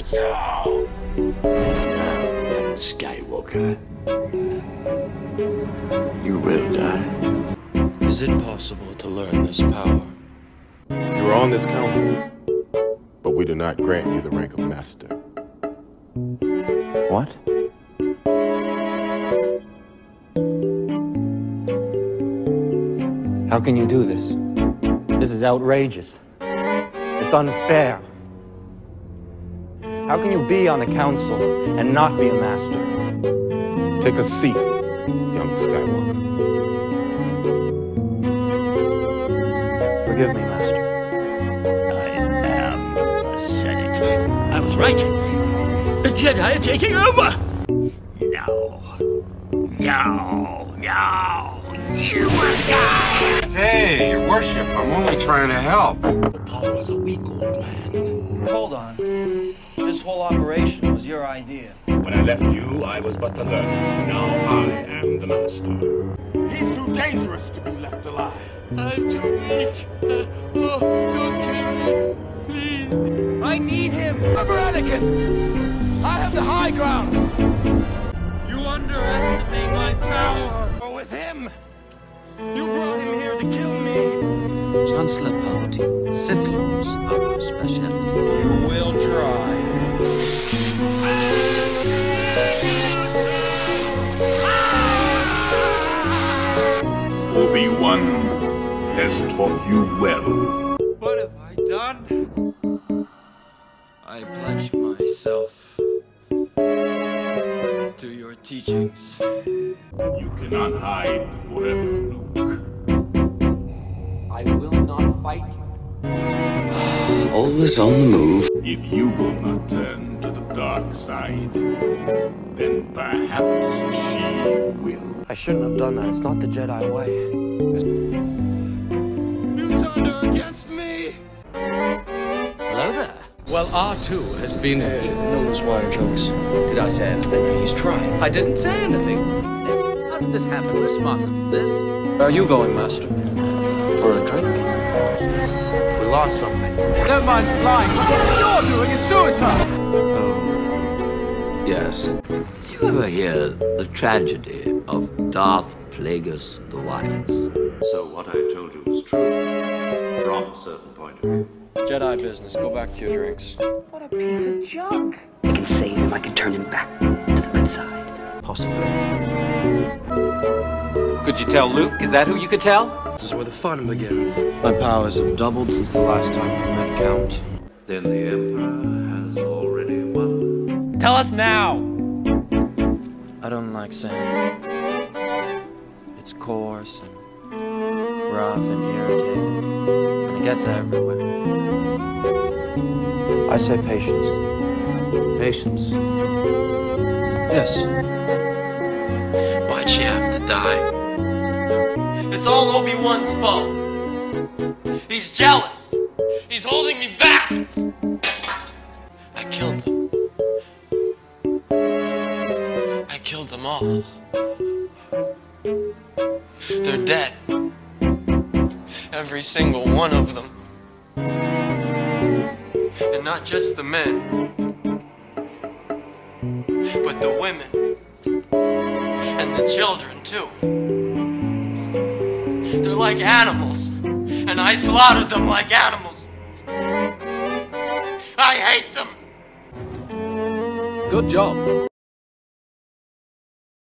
Now, Skywalker, you will die. Is it possible to learn this power? You are on this council, but we do not grant you the rank of master. What? How can you do this? This is outrageous. It's unfair. How can you be on the council and not be a master? Take a seat, young Skywalker. Forgive me, master. I am the Senate. I was right. The Jedi are taking over. No. No. No. You will die. Hey, your worship, I'm only trying to help. Paul was a weak old man. Hold on. This whole operation was your idea. When I left you, I was but the learner. Now I am the master. He's too dangerous to be left alive. I'm too weak. Uh, oh, don't kill me. Please. I need him over Anakin. I have the high ground. You underestimate my power. But with him, you brought him here to kill me. Chancellor Palpatine, Sith Lords are our specialty. You will try. Obi-Wan has taught you well. What have I done? I pledge myself to your teachings. You cannot hide forever, fight you. Always on the move. If you will not turn to the dark side, then perhaps she will. I shouldn't have done that. It's not the Jedi way. You turned against me. Hello there. Well, R2 has been. No those wire jokes. Did I say anything? He's trying. I didn't say anything. How did this happen? We're smarter than this. Where are you going, master? Lost something. Don't mind flying, but what you're doing is suicide! Oh. Yes. Did you ever hear the tragedy of Darth Plagueis the Wise? So what I told you was true, from a certain point of view. Jedi business. Go back to your drinks. What a piece of junk. I can save him, I can turn him back to the good side. Possibly. Could you tell Luke? Is that who you could tell? This is where the fun begins. My powers have doubled since the last time we met Count. Then the Emperor has already won. Tell us now. I don't like sand. It's coarse and rough and irritating, and it gets everywhere. I say patience. Patience. Yes. Why'd she have to die? It's all Obi-Wan's fault. He's jealous. He's holding me back. I killed them. I killed them all. They're dead. Every single one of them. And not just the men, but the women. And the children, too. Like animals, and I slaughtered them like animals. I hate them. Good job.